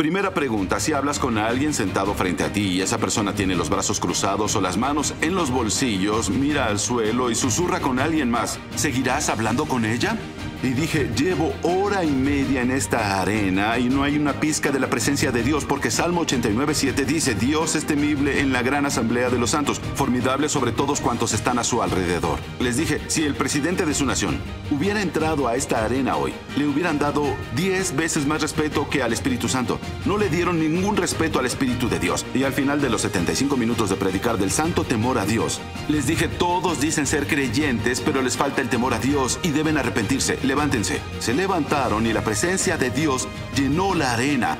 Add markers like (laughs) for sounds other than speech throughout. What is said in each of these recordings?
Primera pregunta, si hablas con alguien sentado frente a ti y esa persona tiene los brazos cruzados o las manos en los bolsillos, mira al suelo y susurra con alguien más, ¿seguirás hablando con ella? Y dije, llevo hora y media en esta arena y no hay una pizca de la presencia de Dios porque Salmo 89.7 dice, Dios es temible en la gran asamblea de los santos, formidable sobre todos cuantos están a su alrededor. Les dije, si el presidente de su nación hubiera entrado a esta arena hoy, le hubieran dado 10 veces más respeto que al Espíritu Santo. No le dieron ningún respeto al Espíritu de Dios. Y al final de los 75 minutos de predicar del santo temor a Dios, les dije, todos dicen ser creyentes, pero les falta el temor a Dios y deben arrepentirse levántense. Se levantaron y la presencia de Dios llenó la arena.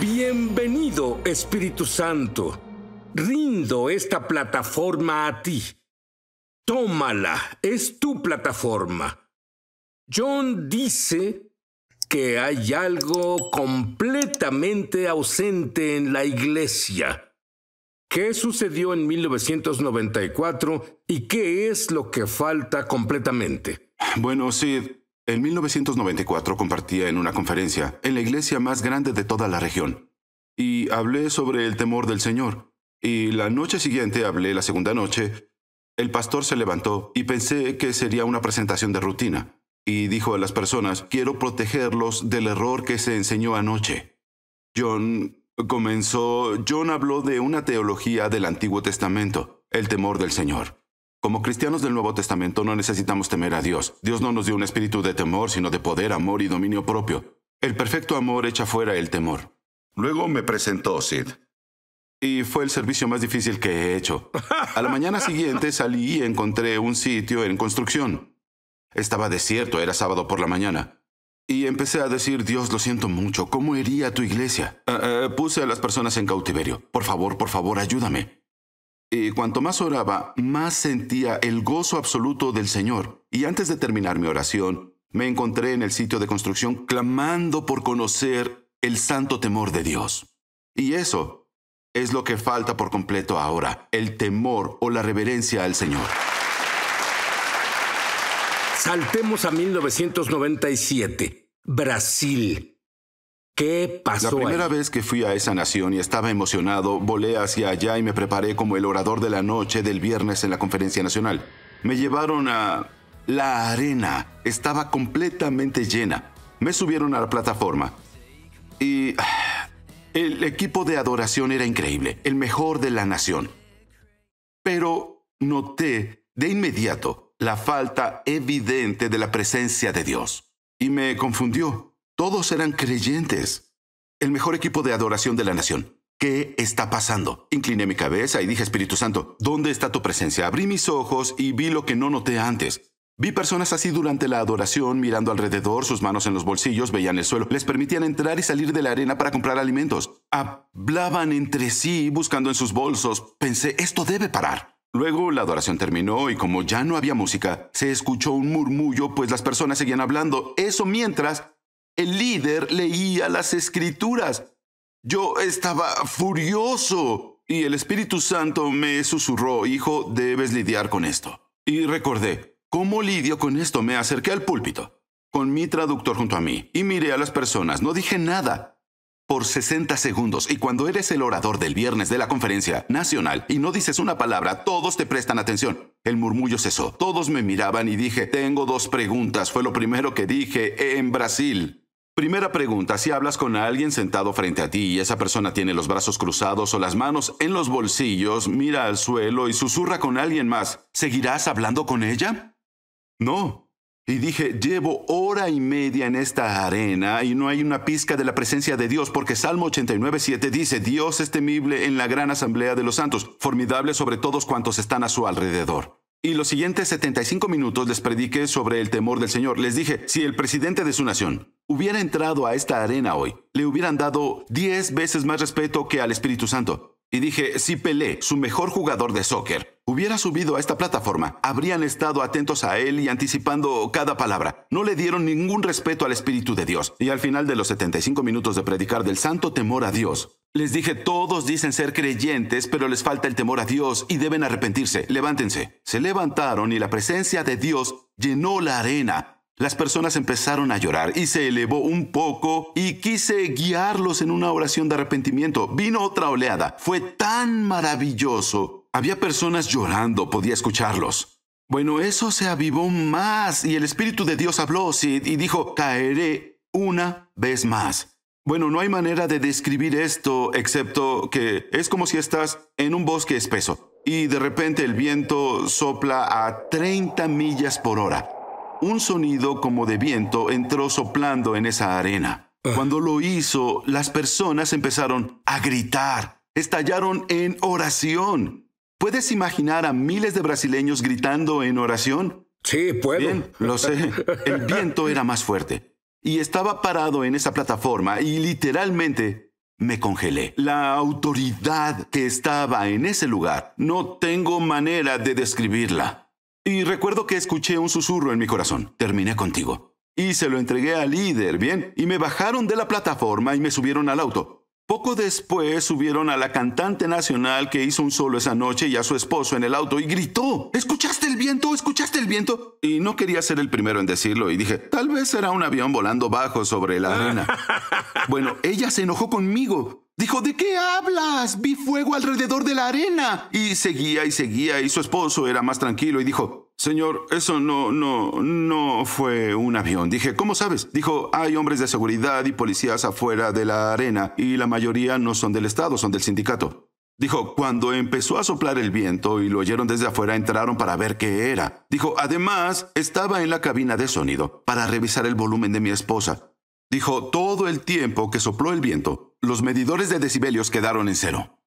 Bienvenido, Espíritu Santo. Rindo esta plataforma a ti. Tómala, es tu plataforma. John dice que hay algo completamente ausente en la iglesia. ¿Qué sucedió en 1994 y qué es lo que falta completamente? Bueno, Sid, en 1994 compartía en una conferencia en la iglesia más grande de toda la región y hablé sobre el temor del Señor. Y la noche siguiente hablé la segunda noche. El pastor se levantó y pensé que sería una presentación de rutina. Y dijo a las personas, quiero protegerlos del error que se enseñó anoche. John comenzó, John habló de una teología del Antiguo Testamento, el temor del Señor. Como cristianos del Nuevo Testamento no necesitamos temer a Dios. Dios no nos dio un espíritu de temor, sino de poder, amor y dominio propio. El perfecto amor echa fuera el temor. Luego me presentó Sid. Y fue el servicio más difícil que he hecho. A la mañana siguiente salí y encontré un sitio en construcción. Estaba desierto, era sábado por la mañana. Y empecé a decir, Dios, lo siento mucho, ¿cómo iría tu iglesia? Ah, ah, puse a las personas en cautiverio. Por favor, por favor, ayúdame. Y cuanto más oraba, más sentía el gozo absoluto del Señor. Y antes de terminar mi oración, me encontré en el sitio de construcción clamando por conocer el santo temor de Dios. Y eso es lo que falta por completo ahora, el temor o la reverencia al Señor. Saltemos a 1997, Brasil. ¿Qué pasó? La primera vez que fui a esa nación y estaba emocionado, volé hacia allá y me preparé como el orador de la noche del viernes en la conferencia nacional. Me llevaron a la arena. Estaba completamente llena. Me subieron a la plataforma y (sighs) el equipo de adoración era increíble, el mejor de la nación. Pero noté de inmediato la falta evidente de la presencia de Dios. Y me confundió. Todos eran creyentes. El mejor equipo de adoración de la nación. ¿Qué está pasando? Incliné mi cabeza y dije, Espíritu Santo, ¿dónde está tu presencia? Abrí mis ojos y vi lo que no noté antes. Vi personas así durante la adoración, mirando alrededor, sus manos en los bolsillos, veían el suelo, les permitían entrar y salir de la arena para comprar alimentos. Hablaban entre sí, buscando en sus bolsos. Pensé, esto debe parar. Luego la adoración terminó y como ya no había música, se escuchó un murmullo pues las personas seguían hablando. Eso mientras el líder leía las escrituras. Yo estaba furioso y el Espíritu Santo me susurró, hijo, debes lidiar con esto. Y recordé, ¿cómo lidio con esto? Me acerqué al púlpito, con mi traductor junto a mí, y miré a las personas. No dije nada por 60 segundos y cuando eres el orador del viernes de la conferencia nacional y no dices una palabra, todos te prestan atención. El murmullo cesó. Todos me miraban y dije, tengo dos preguntas. Fue lo primero que dije en Brasil. Primera pregunta, si hablas con alguien sentado frente a ti y esa persona tiene los brazos cruzados o las manos en los bolsillos, mira al suelo y susurra con alguien más, ¿seguirás hablando con ella? No, y dije, llevo hora y media en esta arena y no hay una pizca de la presencia de Dios, porque Salmo 89.7 dice, Dios es temible en la gran asamblea de los santos, formidable sobre todos cuantos están a su alrededor. Y los siguientes 75 minutos les prediqué sobre el temor del Señor. Les dije, si el presidente de su nación hubiera entrado a esta arena hoy, le hubieran dado 10 veces más respeto que al Espíritu Santo. Y dije, si Pelé, su mejor jugador de soccer, hubiera subido a esta plataforma, habrían estado atentos a él y anticipando cada palabra. No le dieron ningún respeto al Espíritu de Dios. Y al final de los 75 minutos de predicar del santo temor a Dios, les dije, todos dicen ser creyentes, pero les falta el temor a Dios y deben arrepentirse. Levántense. Se levantaron y la presencia de Dios llenó la arena. Las personas empezaron a llorar y se elevó un poco y quise guiarlos en una oración de arrepentimiento. Vino otra oleada. Fue tan maravilloso. Había personas llorando, podía escucharlos. Bueno, eso se avivó más y el Espíritu de Dios habló y dijo, caeré una vez más. Bueno, no hay manera de describir esto excepto que es como si estás en un bosque espeso y de repente el viento sopla a 30 millas por hora un sonido como de viento entró soplando en esa arena. Ah. Cuando lo hizo, las personas empezaron a gritar, estallaron en oración. ¿Puedes imaginar a miles de brasileños gritando en oración? Sí, puedo. Bien, lo sé. El viento era más fuerte. Y estaba parado en esa plataforma y literalmente me congelé. La autoridad que estaba en ese lugar, no tengo manera de describirla. Y recuerdo que escuché un susurro en mi corazón. Terminé contigo. Y se lo entregué al líder, ¿bien? Y me bajaron de la plataforma y me subieron al auto. Poco después subieron a la cantante nacional que hizo un solo esa noche y a su esposo en el auto y gritó, ¿escuchaste el viento? ¿Escuchaste el viento? Y no quería ser el primero en decirlo y dije, tal vez era un avión volando bajo sobre la arena. (laughs) bueno, ella se enojó conmigo Dijo, ¿de qué hablas? Vi fuego alrededor de la arena. Y seguía y seguía y su esposo era más tranquilo y dijo, Señor, eso no, no, no fue un avión. Dije, ¿cómo sabes? Dijo, hay hombres de seguridad y policías afuera de la arena y la mayoría no son del Estado, son del sindicato. Dijo, cuando empezó a soplar el viento y lo oyeron desde afuera, entraron para ver qué era. Dijo, además, estaba en la cabina de sonido para revisar el volumen de mi esposa. Dijo, todo el tiempo que sopló el viento, los medidores de decibelios quedaron en cero.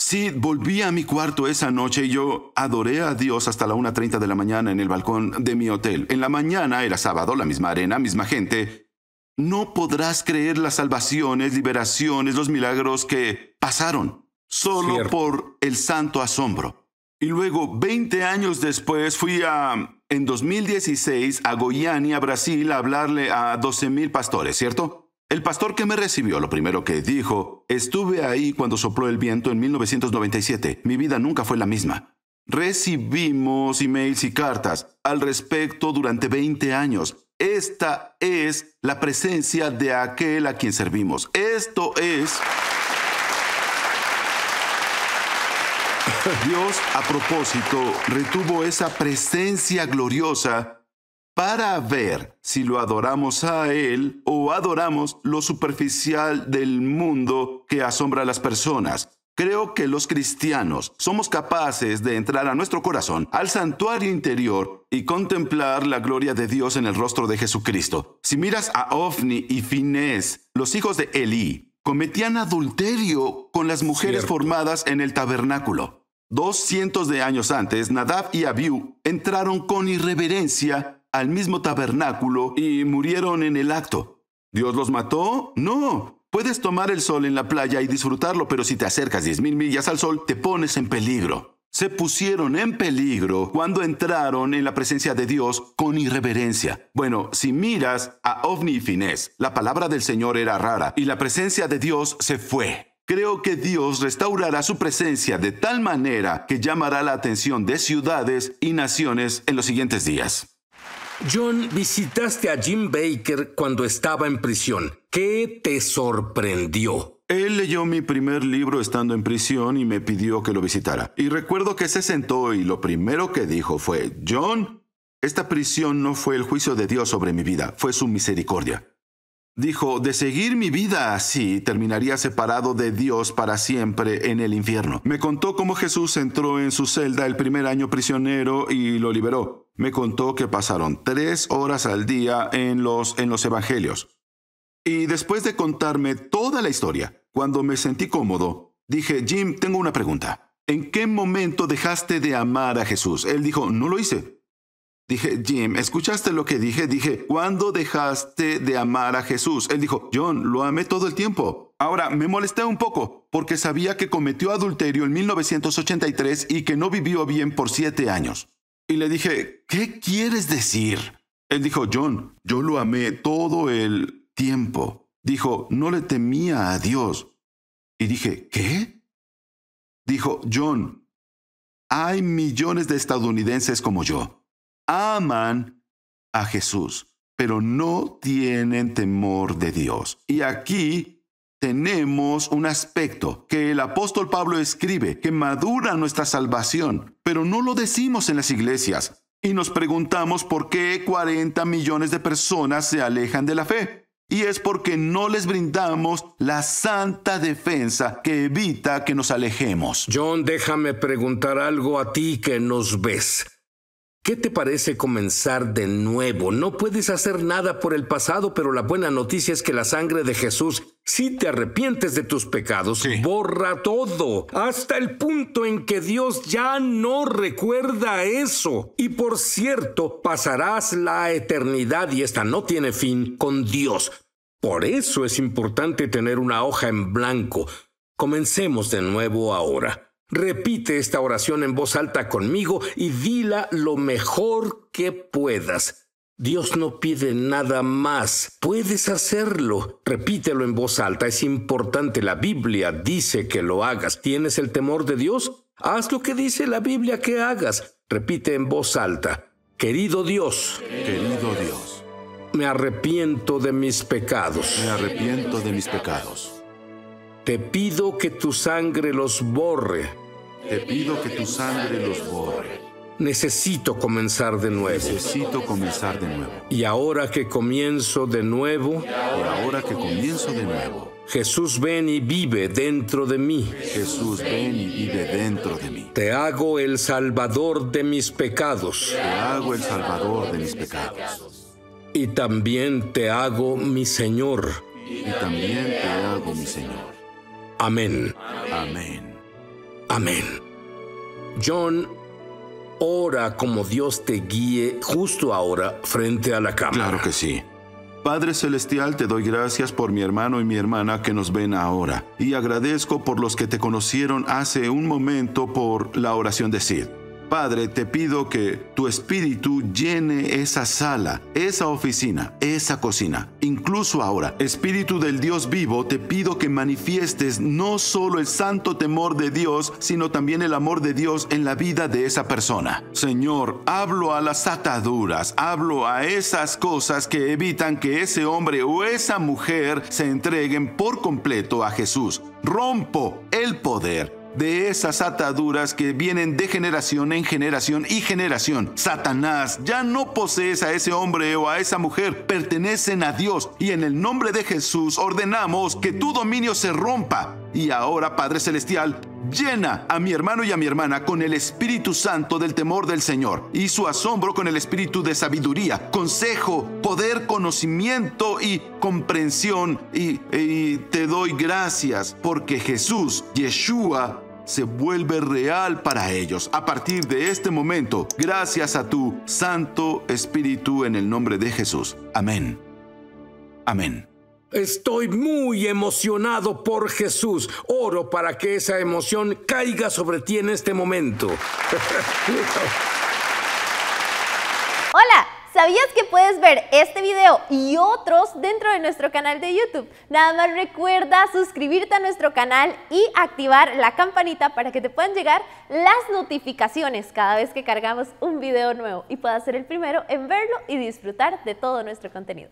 Sí, volví a mi cuarto esa noche y yo adoré a Dios hasta la 1.30 de la mañana en el balcón de mi hotel. En la mañana era sábado, la misma arena, misma gente. No podrás creer las salvaciones, liberaciones, los milagros que pasaron, solo por el santo asombro. Y luego, 20 años después, fui a, en 2016 a Goiânia, Brasil, a hablarle a 12.000 pastores, ¿cierto? El pastor que me recibió lo primero que dijo, estuve ahí cuando sopló el viento en 1997. Mi vida nunca fue la misma. Recibimos emails y cartas al respecto durante 20 años. Esta es la presencia de aquel a quien servimos. Esto es... (laughs) Dios a propósito retuvo esa presencia gloriosa para ver si lo adoramos a Él o adoramos lo superficial del mundo que asombra a las personas. Creo que los cristianos somos capaces de entrar a nuestro corazón, al santuario interior y contemplar la gloria de Dios en el rostro de Jesucristo. Si miras a Ofni y Finés, los hijos de Elí, cometían adulterio con las mujeres formadas en el tabernáculo. Dos cientos de años antes, Nadab y Abiú entraron con irreverencia al mismo tabernáculo y murieron en el acto. ¿Dios los mató? No. Puedes tomar el sol en la playa y disfrutarlo, pero si te acercas 10.000 millas al sol, te pones en peligro. Se pusieron en peligro cuando entraron en la presencia de Dios con irreverencia. Bueno, si miras a Ovni y Finés, la palabra del Señor era rara y la presencia de Dios se fue. Creo que Dios restaurará su presencia de tal manera que llamará la atención de ciudades y naciones en los siguientes días. John, visitaste a Jim Baker cuando estaba en prisión. ¿Qué te sorprendió? Él leyó mi primer libro estando en prisión y me pidió que lo visitara. Y recuerdo que se sentó y lo primero que dijo fue, John, esta prisión no fue el juicio de Dios sobre mi vida, fue su misericordia. Dijo, de seguir mi vida así, terminaría separado de Dios para siempre en el infierno. Me contó cómo Jesús entró en su celda el primer año prisionero y lo liberó me contó que pasaron tres horas al día en los, en los evangelios. Y después de contarme toda la historia, cuando me sentí cómodo, dije, Jim, tengo una pregunta. ¿En qué momento dejaste de amar a Jesús? Él dijo, no lo hice. Dije, Jim, ¿escuchaste lo que dije? Dije, ¿cuándo dejaste de amar a Jesús? Él dijo, John, lo amé todo el tiempo. Ahora, me molesté un poco porque sabía que cometió adulterio en 1983 y que no vivió bien por siete años. Y le dije, ¿qué quieres decir? Él dijo, John, yo lo amé todo el tiempo. Dijo, no le temía a Dios. Y dije, ¿qué? Dijo, John, hay millones de estadounidenses como yo. Aman a Jesús. pero no tienen temor de Dios. Y aquí tenemos un aspecto que el apóstol Pablo escribe, que madura nuestra salvación, pero no lo decimos en las iglesias. Y nos preguntamos por qué 40 millones de personas se alejan de la fe. Y es porque no les brindamos la santa defensa que evita que nos alejemos. John, déjame preguntar algo a ti que nos ves. ¿Qué te parece comenzar de nuevo? No puedes hacer nada por el pasado, pero la buena noticia es que la sangre de Jesús, si te arrepientes de tus pecados, borra todo, hasta el punto en que Dios ya no recuerda eso. Y por cierto, pasarás la eternidad, y esta no tiene fin, con Dios. Por eso es importante tener una hoja en blanco. Comencemos de nuevo ahora. Repite esta oración en voz alta conmigo y dila lo mejor que puedas. Dios no pide nada más. Puedes hacerlo. Repítelo en voz alta. Es importante. La Biblia dice que lo hagas. ¿Tienes el temor de Dios? Haz lo que dice la Biblia que hagas. Repite en voz alta. Querido Dios. Querido Dios. Me arrepiento de mis pecados. Me arrepiento de mis pecados. Te pido que tu sangre los borre te pido que tu sangre los borre. Necesito comenzar de nuevo. Necesito comenzar de nuevo. Y ahora que comienzo de nuevo. Y ahora que comienzo de nuevo. Jesús ven y vive dentro de mí. Jesús ven y vive dentro de mí. Te hago el salvador de mis pecados. Te hago el salvador de mis pecados. Y también te hago mi Señor. Y también te hago mi Señor. Amén. Amén. Amén. John, ora como Dios te guíe justo ahora frente a la cámara. Claro que sí. Padre Celestial, te doy gracias por mi hermano y mi hermana que nos ven ahora. Y agradezco por los que te conocieron hace un momento por la oración de Sid. Padre, te pido que tu espíritu llene esa sala, esa oficina, esa cocina. Incluso ahora, Espíritu del Dios vivo, te pido que manifiestes no solo el santo temor de Dios, sino también el amor de Dios en la vida de esa persona. Señor, hablo a las ataduras, hablo a esas cosas que evitan que ese hombre o esa mujer se entreguen por completo a Jesús. Rompo el poder de esas ataduras que vienen de generación en generación y generación. Satanás ya no posees a ese hombre o a esa mujer, pertenecen a Dios y en el nombre de Jesús ordenamos que tu dominio se rompa. Y ahora, Padre Celestial, llena a mi hermano y a mi hermana con el Espíritu Santo del temor del Señor y su asombro con el Espíritu de sabiduría, consejo, poder, conocimiento y comprensión. Y, te doy gracias porque Jesús, Yeshua, se vuelve real para ellos a partir de este momento, gracias a tu Santo Espíritu en el nombre de Jesús. Amén. Amén. Estoy muy emocionado por Jesús. Oro para que esa emoción caiga sobre ti en este momento. (laughs) Hola, ¿sabías que puedes ver este video y otros dentro de nuestro canal de YouTube? Nada más recuerda suscribirte a nuestro canal y activar la campanita para que te puedan llegar las notificaciones cada vez que cargamos un video nuevo y puedas ser el primero en verlo y disfrutar de todo nuestro contenido.